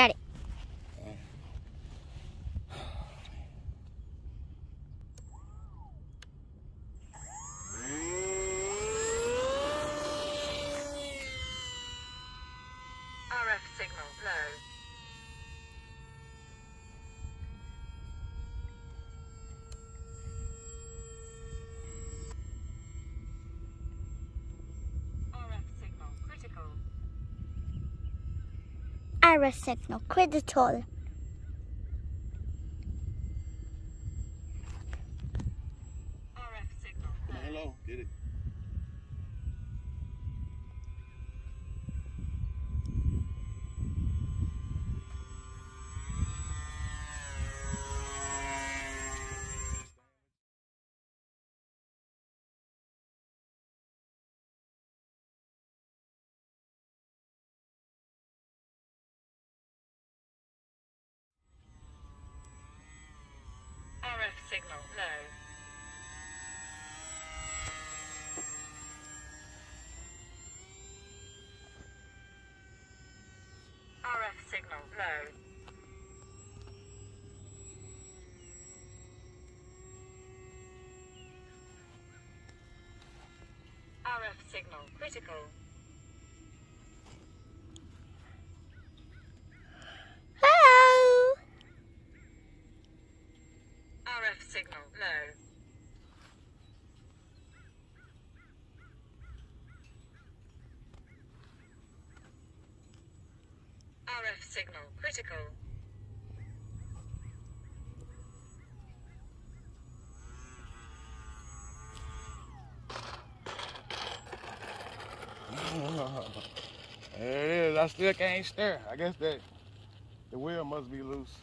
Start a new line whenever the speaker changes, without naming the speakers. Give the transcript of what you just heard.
Got it.
RF signal low. RF signal critical. RF signal low.
Hello, get it.
RF signal low. RF signal low. RF signal critical.
Hello.
RF signal low. RF signal critical.
There it is. I still can't steer. I guess that the wheel must be loose.